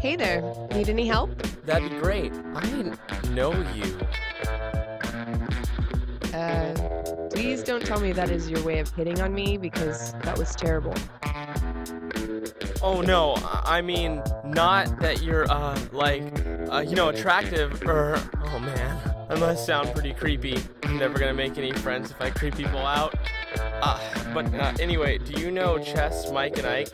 Hey there. Need any help? That'd be great. I didn't know you. Uh, please don't tell me that is your way of hitting on me because that was terrible. Oh no, I mean, not that you're, uh, like, uh, you know, attractive, or, oh man, I must sound pretty creepy. I'm never gonna make any friends if I creep people out. Uh, but uh, anyway, do you know Chess, Mike, and Ike?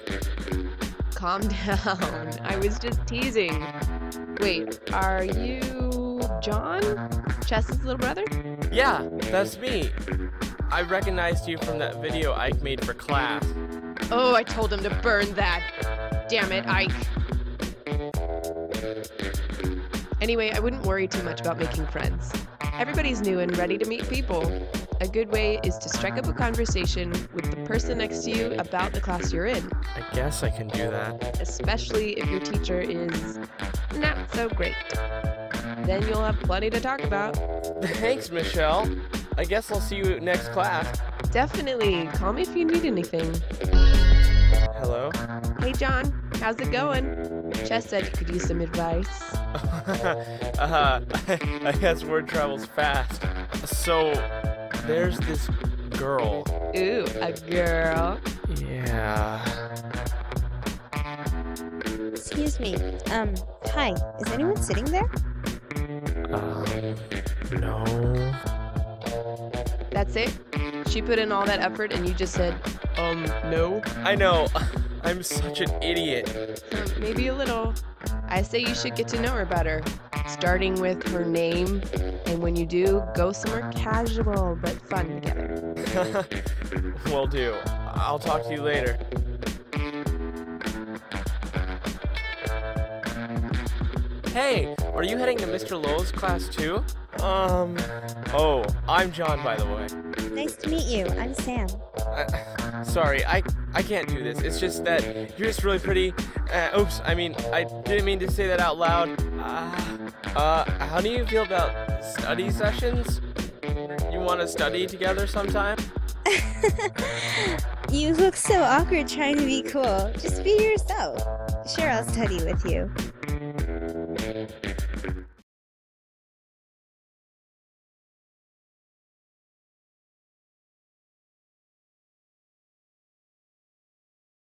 Calm down. I was just teasing. Wait, are you John? Chess's little brother? Yeah, that's me. I recognized you from that video Ike made for class. Oh, I told him to burn that. Damn it, Ike. Anyway, I wouldn't worry too much about making friends. Everybody's new and ready to meet people. A good way is to strike up a conversation with the person next to you about the class you're in, I guess I can do that. especially if your teacher is not so great. Then you'll have plenty to talk about. Thanks, Michelle. I guess I'll see you next class. Definitely call me if you need anything. Hello? Hey, John, how's it going? Chess said you could use some advice. uh, I guess word travels fast. So, there's this girl. Ooh, a girl. Yeah. Excuse me. Um, hi. Is anyone sitting there? Um, no. That's it? She put in all that effort and you just said, um, no? I know. I'm such an idiot. Uh, maybe a little. I say you should get to know her better, starting with her name. And when you do, go somewhere casual but fun together. Will do. I'll talk to you later. Hey, are you heading to Mr. Lowell's class too? Um, oh, I'm John, by the way. Nice to meet you. I'm Sam. Sorry, I I can't do this. It's just that you're just really pretty. Uh, oops, I mean, I didn't mean to say that out loud. Uh, uh, how do you feel about study sessions? You want to study together sometime? you look so awkward trying to be cool. Just be yourself. Sure, I'll study with you.